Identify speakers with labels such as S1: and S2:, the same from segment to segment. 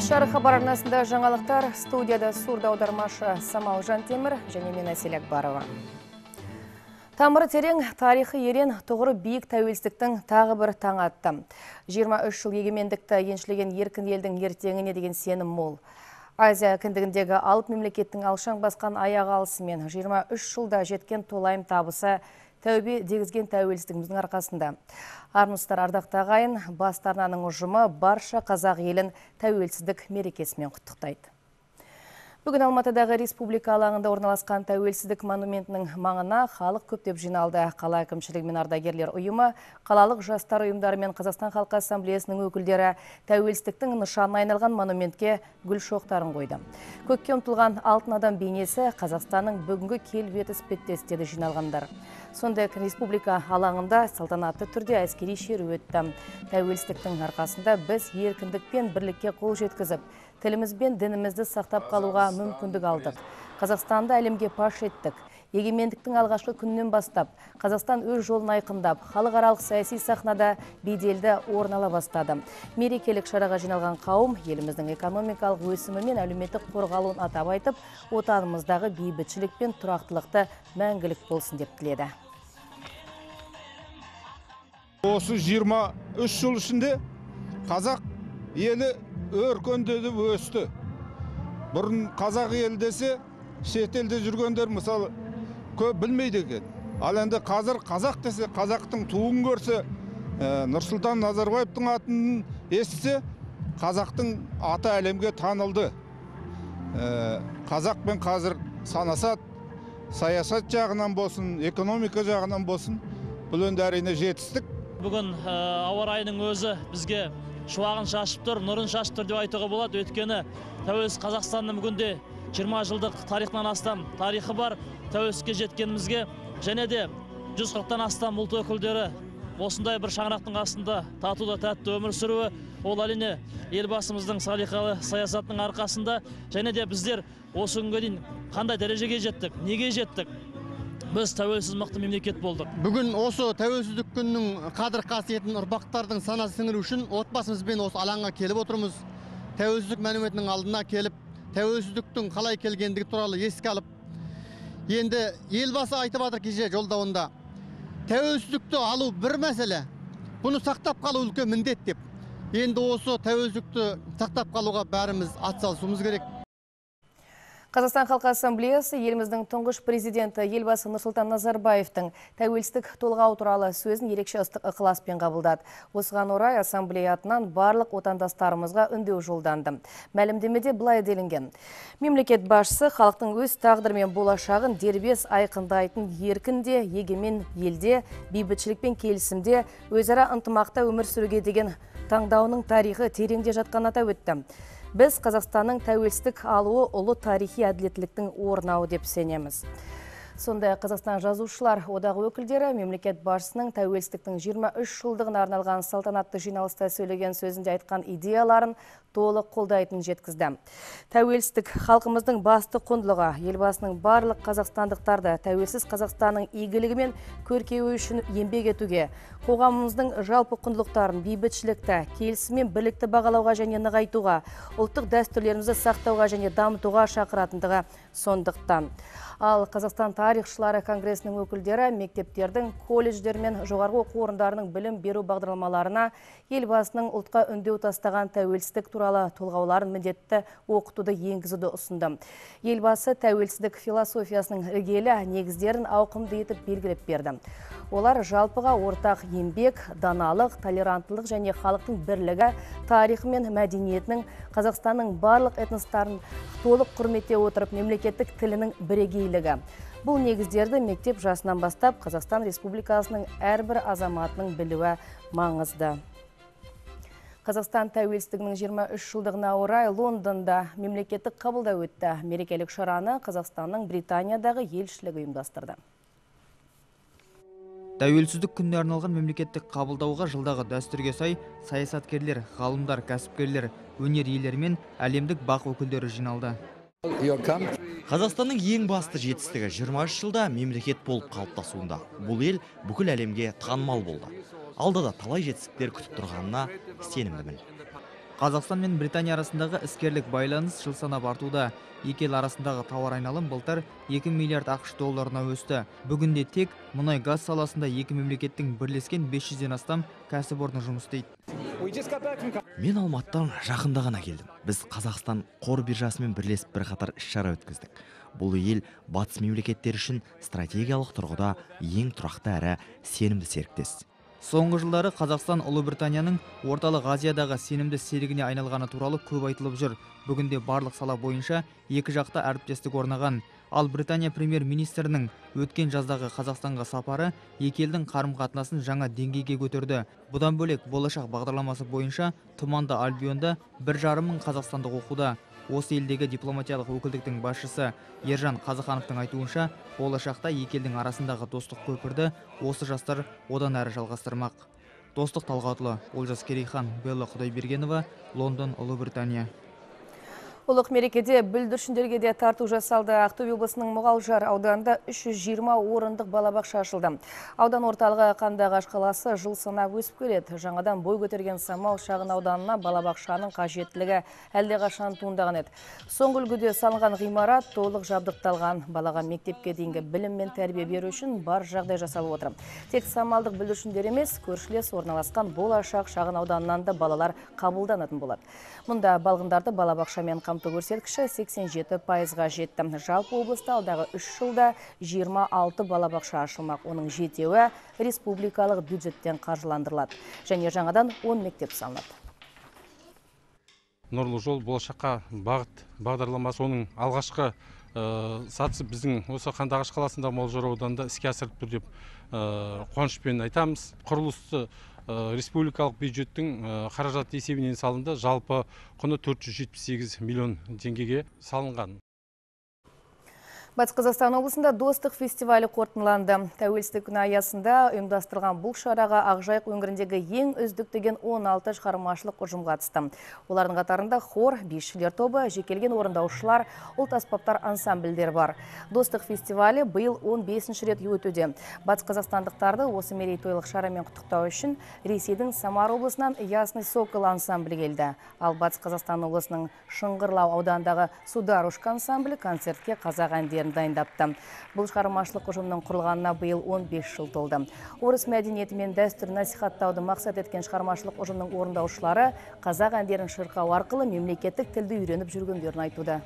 S1: Кеш хабар арнасында жаңалықтар студияда сурда аудармашы Самал Жантемір және мен Әсел Акбарова. Тамыры терең, тарихы ерен, тұғыры биік тәуелсіздіктің тағы бір таң атты. 23 жыл егемендікті еншілеген еркін елдің ертеңіне деген сенім мол. Азия кіндігіндегі алып мемлекеттің алшаң басқан аяғы алысымен 23 жылда жеткен толайым табысы тәубе дегізген тәуелсіздігіміздің арқасында. Армыстар ардақты ағайын, бастарнаның ұжымы барша қазақ елін тәуелсіздік мерекесімен құттықтайды. Бүгін Алматыдағы республика алаңында орналасқан тәуелсіздік монументінің маңына халық көптеп жиналды. Қала әкімшілігі мен ардагерлер ұйымы, қалалық жастар ұйымдары мен Қазақстан халқы ассамблеясының өкілдері тәуелсіздіктің нышанына айналған монументке гүл шоқтарын қойды. Көкке ұмтылған алтын адам бейнесі Қазақстанның бүгінгі келбеті іспеттес деді жиналғандар. Сондай республика алаңында салтанатты түрде әскери шеру өтті. Тәуелсіздіктің арқасында біз еркіндік пен бірлікке қол жеткізіп, тіліміз бен дінімізді сақтап қалуға мүмкіндік алдық. Қазақстанды әлемге паш еттік. Егемендіктің алғашқы күннен бастап, Қазақстан өз жолын айқындап, халықаралық саяси сахнада беделді орын ала бастады. Мерекелік шараға жиналған қауым еліміздің экономикалық өсімі мен әлеуметтік қорғалуын атап айтып, отанымыздағы бейбітшілік пен тұрақтылықты мәңгілік болсын деп тіледі.
S2: Осы 23 жыл ішінде қазақ елі өркендеді өсті. Бұрын қазақ елі десе шетелде жүргендер мысалы көп білмейді екен. Ал енді қазір қазақ десе қазақтың туын көрсе ә, нұрсұлтан назарбаевтың атын естісе қазақтың аты әлемге танылды. Ә, қазақпен қазір санасады саясат жағынан болсын экономика жағынан болсын бұл енді әрине жетістік.
S3: Бүгін ауа райының өзі бізге шуағын шашып тұр нұрын шашып тұр деп айтуға болады. Өйткені тәуелсіз қазақстанның бүгінде 20 жылдық тарихынан астам тарихы бар. Тәуелсіздікке жеткенімізге және де 140-тан астам ұлт өкілдері осындай бір шаңырақтың астында тату да тәтті өмір сүруі ол әрине елбасымыздың салиқалы саясатының арқасында және де біздер осы күнге дейін қандай дәрежеге жеттік неге жеттік? Біз тәуелсіз мықты мемлекет болдық.
S4: Бүгін осы тәуелсіздік күнінің қадір қасиетін ұрпақтардың санасына сіңіру үшін отбасымызбен осы алаңға келіп отырмыз. Тәуелсіздік монументінің алдына келіп тәуелсіздіктің қалай келгендігі туралы еске алып енді елбасы айтып жатыр кеше жолдауында тәуелсіздікті алу бір мәселе бұны сақтап қалу үлкен міндет деп. Енді осы тәуелсіздікті сақтап қалуға бәріміз атсалысуымыз керек.
S1: Қазақстан халқы ассамблеясы еліміздің тұңғыш президенті елбасы Нұрсұлтан Назарбаевтың тәуелсіздік толғау туралы сөзін ерекше ыстық ықыласпен қабылдады. Осыған орай ассамблея атынан барлық отандастарымызға үндеу жолданды. Мәлімдемеде былай делінген. Мемлекет басшысы халықтың өз тағдыры мен болашағын дербес айқындайтын еркінде, егемен елде, бейбітшілік пен келісімде өзара ынтымақта өмір сүруге деген таңдауының тарихы тереңде жатқанын атап өтті. Біз қазақстанның тәуелсіздік алуы ұлы тарихи әділеттіліктің орнауы деп сенеміз. Сондай қазақстан жазушылар одағы өкілдері мемлекет басшысының тәуелсіздіктің 23 жылдығына арналған салтанатты жиналыста сөйлеген сөзінде айтқан идеяларын толық қолдайтынын жеткізді. Тәуелсіздік халқымыздың басты құндылығы елбасының барлық қазақстандықтарды тәуелсіз қазақстанның игілігі көркеуі үшін еңбек етуге қоғамымыздың жалпы құндылықтарын бейбітшілікті келісім мен бірлікті бағалауға және нығайтуға ұлттық дәстүрлерімізді сақтауға және дамытуға шақыратындығы сондықтан. Ал Қазақстан тарихшылары конгресінің өкілдері мектептердің, колледждер мен жоғарғы оқу орындарының білім беру бағдарламаларына елбасының ұлтқа үндеу тастаған тәуелсіздік туралы толғауларын міндетті оқытуды енгізуді ұсынды. Елбасы тәуелсіздік философиясының іргелі негіздерін ауқымды етіп белгілеп берді. Олар жалпыға ортақ еңбек, даналық, толеранттылық және халықтың бірлігі, тарихы мен мәдениетінің Қазақстанның барлық этностарын толық құрмете отырып мемлекеттік тілінің бірегейлігі. Бұл негіздерді мектеп жасынан бастап Қазақстан Республикасының әрбір азаматының білуі маңызды. Қазақстан тәуелсіздігінің 23 жылдығына орай Лондонда мемлекеттік қабылдау өтті. Мерекелік шараны Қазақстанның Британиядағы елшілігі ұйымдастырды.
S5: Тәуелсіздік күніне арналған мемлекеттік қабылдауға жылдағы дәстүрге сай саясаткерлер ғалымдар кәсіпкерлер өнер иелері мен әлемдік бақ өкілдері жиналды.
S6: Қазақстанның ең басты жетістігі 23 жылда мемлекет болып қалыптасуында. Бұл ел бүкіл әлемге танымал болды. Алда да талай жетістіктер күтіп тұрғанына сенімдімін.
S5: Қазақстан мен британия арасындағы іскерлік байланыс жыл санап артуда. Екі ел арасындағы тауар айналым былтыр 2 миллиард ақш долларына өсті. Бүгінде тек мұнай газ саласында екі мемлекеттің бірлескен 500-ден астам кәсіпорны жұмыс істейді.
S6: Мен алматыдан жақында ғана келдім. Біз қазақстан қор биржасымен бірлесіп бірқатар іс шара өткіздік. Бұл ел батыс мемлекеттері үшін стратегиялық тұрғыда ең тұрақты әрі сенімді серіктес.
S5: Соңғы жылдары қазақстан ұлыбританияның орталық азиядағы сенімді серігіне айналғаны туралы көп айтылып жүр. Бүгінде барлық сала бойынша екі жақта әріптестік орнаған. Ал британия премьер министрінің өткен жаздағы қазақстанға сапары екі елдің қарым қатынасын жаңа деңгейге көтерді. Бұдан бөлек болашақ бағдарламасы бойынша тұманды альбионда бір жарым мың қазақстандық оқуда. Осы елдегі дипломатиялық өкілдіктің басшысы ержан қазықановтың айтуынша болашақта екі елдің арасындағы достық көпірді осы жастар одан әрі жалғастырмақ. Достық талғатұлы олжас керейхан белла құдайбергенова лондон ұлыбритания.
S1: Ұлық мерекеде бүлдіршіндерге де тарту жасалды. Ақтөбе облысының Мұғалжар ауданында 320 орындық балабақша ашылды. Аудан орталығы Қандағаш қаласы жыл санап өсіп келеді. Жаңадан бой көтерген Самал шағын ауданына балабақшаның қажеттілігі әлдеқашан туындаған еді. Соңғы үлгіде салынған ғимарат толық жабдықталған. Балаға мектепке дейінгі білім мен тәрбие беру үшін бар жағдай жасалып отыр. Тек самалдық бүлдіршіндер емес, көршілес орналасқан болашақ шағын ауданынан да балалар қабылданатын болады. Мұнда балғындарды балабақшамен қамту көрсеткіші 87 пайызға жетті. Жалпы облыста алдағы 3 жылда 26 балабақша ашылмақ. Оның жетеуі республикалық бюджеттен қаржыландырылады. Және жаңадан 10 мектеп салынады.
S7: нұрлы жол болашаққа бағыт бағдарламасы оның алғашқы ә, сатысы біздің осы қандыағаш қаласында молжар ауданында іске асырып тұр деп ә, қуанышпен айтамыз құрылысты республикалық бюджеттің ә, қаражат есебінен салынды. Жалпы құны 478 миллион теңгеге салынған.
S1: Батыс Қазақстан облысында достық фестивалі қорытындыланды. Тәуелсіздік күні аясында ұйымдастырылған бұл шараға Ақжайық өңіріндегі ең үздік деген 16 шығармашылық ұжым қатысты. Олардың қатарында хор, бишілер тобы, жекелген орындаушылар, ұлт аспаптар ансамбльдер бар. Достық фестивалі биыл 15 рет өтуде. Батыс Қазақстандықтарды осы мерейтойлық шарамен құттықтау үшін Ресейдің Самар облысынан Ясный Сокол ансамблі келді. Ал Батыс Қазақстан облысының Шыңғырлау аудандағы Сударушка ансамблі концертке қазақ әндерін дайындапты. Бұл шығармашылық ұжымның құрылғанына биыл 15 жыл толды. Орыс мәдениеті мен дәстүр насихаттауды мақсат еткен шығармашылық ұжымның орындаушылары қазақ әндерін шырқау арқылы мемлекеттік тілді үйреніп жүргендерін айтуда.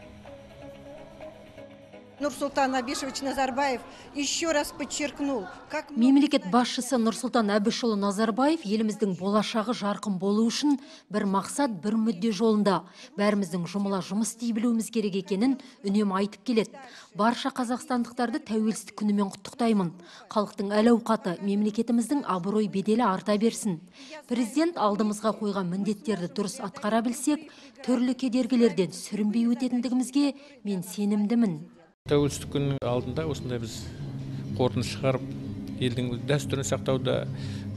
S8: Нурсултан Абишевич Назарбаев еще раз подчеркнул, как
S9: Мемлекет басшысы Нұрсұлтан Әбішұлы Назарбаев еліміздің болашағы жарқын болу үшін бір мақсат, бір мүдде жолында бәріміздің жұмыла жұмыс істей білуіміз керек екенін үнемі айтып келеді. Барша қазақстандықтарды тәуелсіздік күнімен құттықтаймын. Халықтың әл ауқаты, мемлекетіміздің абырой беделі арта берсін. Президент алдымызға қойған міндеттерді дұрыс атқара білсек, түрлі кедергілерден сүрінбей өтетіндігімізге мен сенімдімін.
S10: Тәуелсіздік күнінің алдында осындай біз қорытынды шығарып елдің дәстүрін сақтауда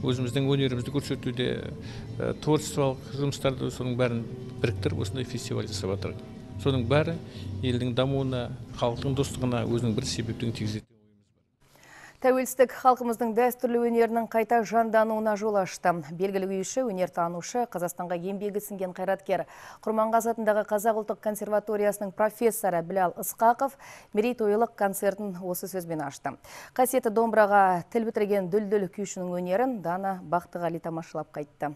S10: өзіміздің өнерімізді көрсетуде ә, творчестволық жұмыстарды соның бәрін біріктіріп осындай фестиваль жасап жатыр соның бәрі елдің дамуына халықтың достығына өзінің бір себептігін тигізеді.
S1: Тәуелсіздік халқымыздың дәстүрлі өнерінің қайта жандануына жол ашты. Белгілі күйші, өнертанушы, Қазақстанға еңбегі сіңген қайраткер. Құрманғазы атындағы Қазақ ұлттық консерваториясының профессоры Білал Ысқақов мерейтойлық концертін осы сөзбен ашты. Қасиеті домбыраға тіл бітірген дүлдүл күйшінің өнерін Дана Бақтығали тамашалап қайтты.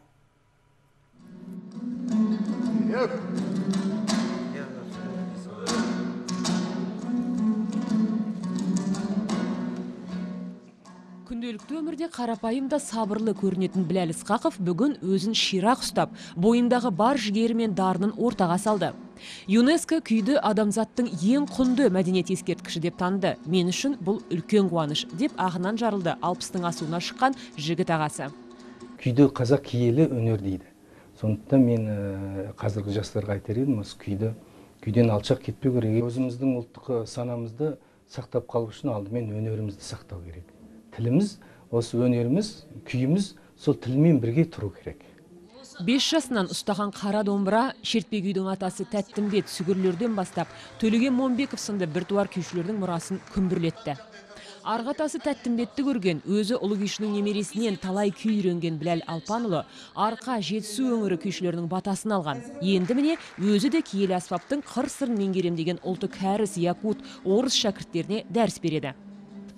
S11: Күнделікті өмірде қарапайым да сабырлы көрінетін біләл ысқақов бүгін өзін ширақ ұстап бойындағы бар жігері мен дарынын ортаға салды. Юнеско күйді адамзаттың ең құнды мәдениет ескерткіші деп таныды. Мен үшін бұл үлкен қуаныш деп ағынан жарылды алпыстың асуына шыққан жігіт ағасы.
S12: Күйді қазақ киелі өнер дейді. Сондықтан мен ә, қазіргі жастарға айтар едім осы күйді күйден алшақ кетпеу керек. Өзіміздің ұлттық санамызды сақтап қалу үшін алдымен өнерімізді сақтау керек. Тіліміз осы өнеріміз күйіміз сол тілмен бірге тұру керек.
S11: Бес жасынан ұстаған қара домбыра шертпе күйдің атасы тәттімбет сүгірлерден бастап төлеген момбеков сынды біртуар күйшілердің мұрасын күмбірлетті. Арғатасы тәттімбетті көрген өзі ұлы күйшінің немересінен талай күй үйренген біләл алпанұлы арқа жетісу өңірі күйшілерінің батасын алған. Енді міне өзі де киелі аспаптың қыр сырын меңгерем деген ұлты кәріс якут орыс шәкірттеріне дәріс береді.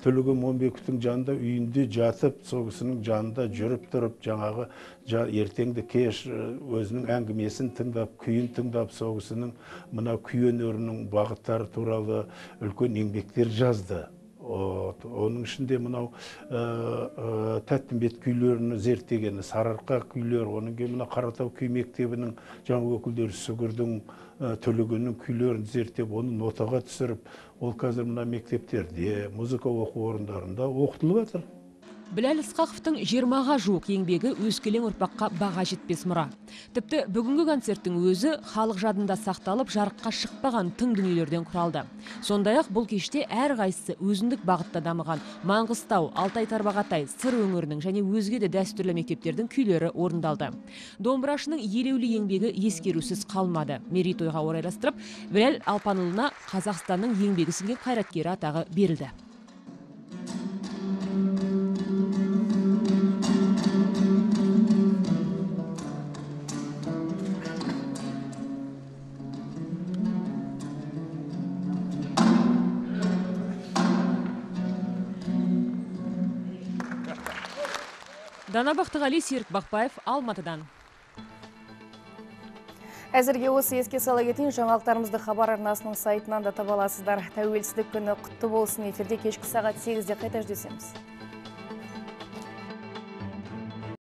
S13: Төлеген момбековтың жанында үйінде жатып сол кісінің жанында жүріп тұрып жаңағы жа- ертеңді кеш өзінің әңгімесін тыңдап күйін тыңдап сол кісінің мына күй өнерінің бағыттары туралы үлкен еңбектер жазды. Оның ішінде мынау ә, ә, тәттімбет күйлерін зерттегені сарыарқа күйлері одан кейін мына қаратау күй мектебінің жаңа өкілдері сүгірдің ә, төлегеннің күйлерін зерттеп оны нотаға түсіріп ол қазір мына мектептерде музыка оқу орындарында оқытылып жатыр.
S11: Біләл ысқақовтың жиырмаға жуық еңбегі өскелең ұрпаққа баға жетпес мұра. Тіпті бүгінгі концерттің өзі халық жадында сақталып жарыққа шықпаған тың дүниелерден құралды. Сондай ақ бұл кеште әрқайсысы өзіндік бағытта дамыған маңғыстау алтай тарбағатай сыр өңірінің және өзге де дәстүрлі мектептердің күйлері орындалды. Домбырашының елеулі еңбегі ескерусіз қалмады. Мерейтойға орайластырып біләл алпанұлына қазақстанның еңбегі сіңген қайраткері атағы берілді. Дана бақтығали серік бақпаев алматыдан
S1: Әзірге осы еске сала кетейін жаңалықтарымызды хабар арнасының сайтынан да таба аласыздар. Тәуелсіздік күні құтты болсын эфирде кешкі сағат 8-де қайта жүздесеміз.